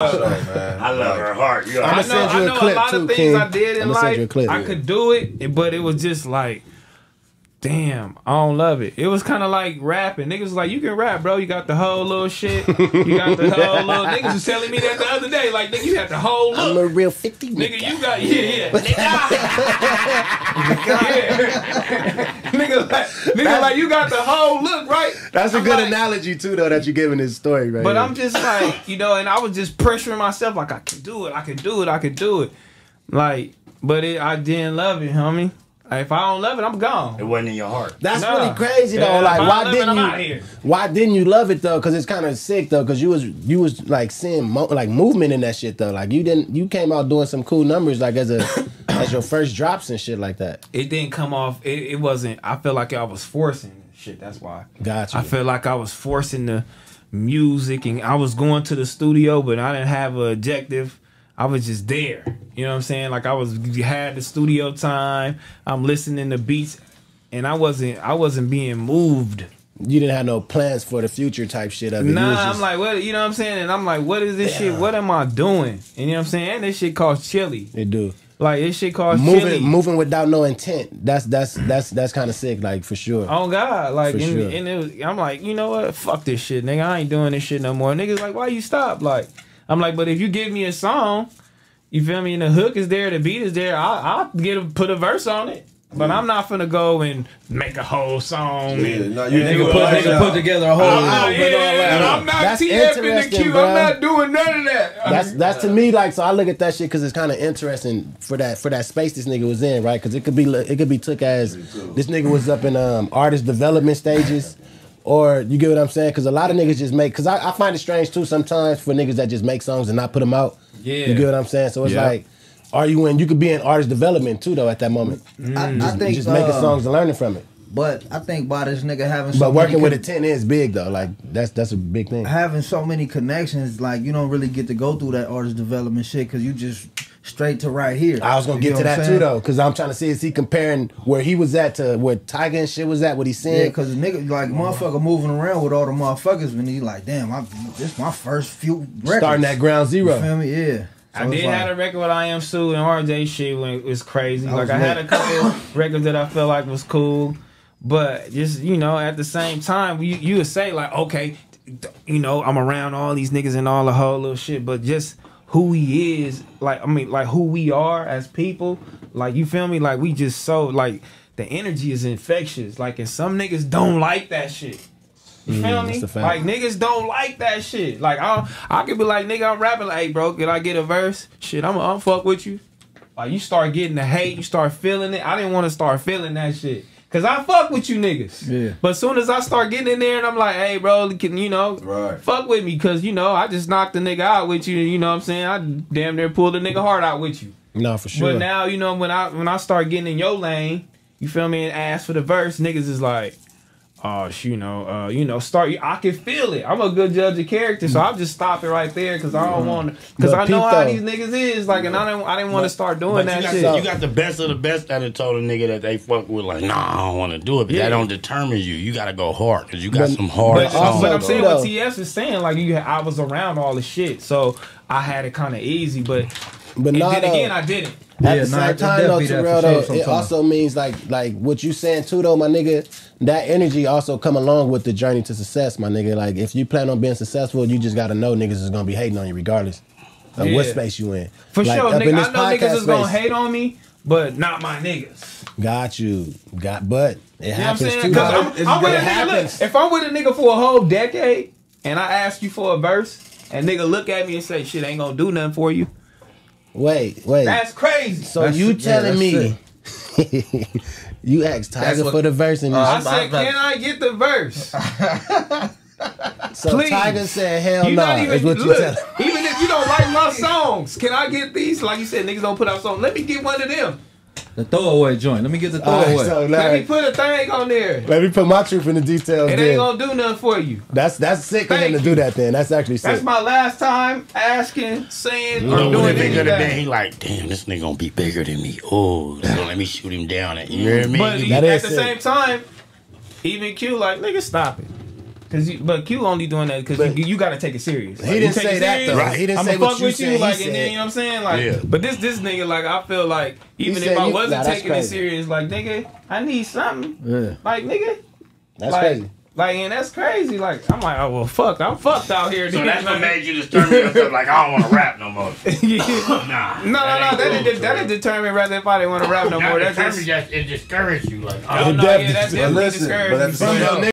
man. I love her heart. You I'ma know, send you a clip, a lot too, of things King. I did in I'ma send you a life. clip. I could do it, but it was just like, damn, I don't love it. It was kind of like rapping. Niggas was like, you can rap, bro. You got the whole little shit. You got the whole little. Niggas was telling me that the other day. Like, nigga, you got the whole look. I'm a real 50 Nigga, you got yeah, yeah. yeah. nigga, like, nigga, like you got the whole look, right? That's a I'm good like- analogy too, though, that you're giving this story right But here. I'm just like, you know, and I was just pressuring myself, like I can do it, I can do it, I can do it. Like, but it, I didn't love it, homie. Like, if I don't love it, I'm gone. It wasn't in your heart. That's Nah. really crazy though. Yeah, like, why didn't you? Why didn't you love it though? Because it's kind of sick though. Because you was you was like seeing mo- like movement in that shit though. Like you didn't you came out doing some cool numbers like as a as your first drops and shit like that. It didn't come off. It, it wasn't. I felt like I was forcing shit. That's why. Got you. I felt like I was forcing the music, and I was going to the studio, but I didn't have an objective. I was just there. You know what I'm saying? Like I was had the studio time. I'm listening to beats, and I wasn't. I wasn't being moved. You didn't have no plans for the future type shit of it. Nah, was I'm like, what? You know what I'm saying? And I'm like, what is this shit? What am I doing? And you know what I'm saying? And this shit costs chili. it do. Like this shit costs Moving chili. moving without no intent. That's that's that's that's kind of sick. Like for sure. Oh God, like, and, sure. and it was, I'm like, you know what? Fuck this shit, nigga. I ain't doing this shit no more. Niggas like, why you stop? Like, I'm like, but if you give me a song, you feel me? And the hook is there, the beat is there. I, I'll get a, put a verse on it. But I'm not finna go and make a whole song. Yeah, and, no, you and nigga put- it nigga put together a whole Oh, album yeah, all that. I'm not That's TF in the interesting, queue. bro. I'm not doing none of that. That's that's to uh, me like so. I look at that shit because it's kind of interesting for that for that space this nigga was in, right? Because it could be it could be took as this nigga was up in um artist development stages, or you get what I'm saying? Because a lot of niggas just make. Because I, I find it strange too sometimes for niggas that just make songs and not put them out. Yeah. you get what I'm saying? So it's Yeah. like, are you in? You could be in artist development too though at that moment. I, I Just, think just making uh, songs and learning from it. But I think by this nigga having so But working many with a ten is big though. Like that's that's a big thing. having so many connections, like you don't really get to go through that artist development shit because you just straight to right here. I was gonna You get know to what I'm that too though, because I'm trying to see is he comparing where he was at to where Tiger and shit was at, what he's Yeah, cause the nigga like motherfucker moving around with all the motherfuckers, and he like, damn, I, this my first few records. starting at ground You zero. feel me? Yeah. I did like- have a record with Iamsu and RJ shit when it was crazy. I like was I had a couple records that I felt like was cool, but just you know at the same time you you would say like okay, you know I'm around all these niggas and all the whole little shit, but just who he is, like I mean like who we are as people, like you feel me? Like we just so like the energy is infectious. Like and some niggas don't like that shit. You feel Mm, me? Like niggas don't like that shit. Like I, I could be like, nigga, I'm rapping like, hey, bro, can I get a verse? Shit, I'm, I'm fuck with you. Like you start getting the hate, you start feeling it. I didn't want to start feeling that shit. Cause I fuck with you niggas. Yeah. But as soon as I start getting in there and I'm like, hey bro, can you know Right. fuck with me? Cause you know, I just knocked the nigga out with you, you know what I'm saying? I damn near pulled the nigga heart out with you. No, for sure. But now, you know, when I when I start getting in your lane, you feel me, and ask for the verse, niggas is like, oh, sh- you know, uh, you know, start. I can feel it. I'm a good judge of character, so I'll just stop it right there because I don't want to. Because I know how though. these niggas is like, and I didn't. I didn't want to start doing But that you got, shit. the, you got the best of the best that have told a nigga that they fuck with, like, nah, I don't want to do it. But Yeah. that don't determine you. You got to go hard because you got But- some hard But, songs. but I'm saying what TS is saying, like you, I was around all the shit, so I had it kind of easy. But but and not then again, I didn't. At Yeah, the same it's time, though, definitely that for Terrell, though, it also means like like what you saying too, though, my nigga. That energy also come along with the journey to success, my nigga. Like if you plan on being successful, you just gotta know niggas is gonna be hating on you regardless of what space you in. For Like, sure, up in nigga. I know niggas podcast is gonna hate on me, but not my niggas. Got you, got but it You know what I'm happens saying? too. 'Cause. I'm, It's- I'm with it a nigga, look, happens. if I'm with a nigga for a whole decade and I ask you for a verse and nigga look at me and say, shit ain't gonna do nothing for you, Wait, wait. that's crazy. so That's- you telling that's me you asked Tiger what- for the verse and uh, I I'm- said, I'm- can I get the verse? so please. Tiger said hell no. not even is what you look, even if you don't like my songs, can I get these? Like you said, niggas don't put out songs. Let me get one of them. The throwaway joint. Let me get the All right, throwaway. so Let let me put a thing on there. let me put my truth in the details. It then. ain't gonna do nothing for you. That's that's sick of him Thank to do that. Then that's actually sick. That's my last time asking, saying, You or know, when doing the nigga the anything. he like, damn, this nigga gonna be bigger than me. Oh, so let me shoot him down. At, you hear me? But That at the sick. same time, even Q like nigga stop it. Cause you, but Q only doing that because you, you got to take it serious. He Like, you didn't say that, serious, though. Right. He didn't I'ma say what fuck you with said. you, like, said- and then you know what I'm saying, like. Yeah. But this this nigga, like, I feel like even if I you- wasn't nah, that's taking it serious, like, nigga, I need something, Yeah. like, nigga, That's like, crazy. like, and that's crazy. Like, I'm like, oh well, fuck, I'm fucked out here. So nigga. that's what made you determine yourself like I don't want to rap no more. Yeah. Nah. No, no, no. That ain't cool, that bro. did determine rather if I didn't want to rap no more. That's just. just it discouraged you like Oh, oh no, definitely- yeah, that's but definitely listen, discouraging. but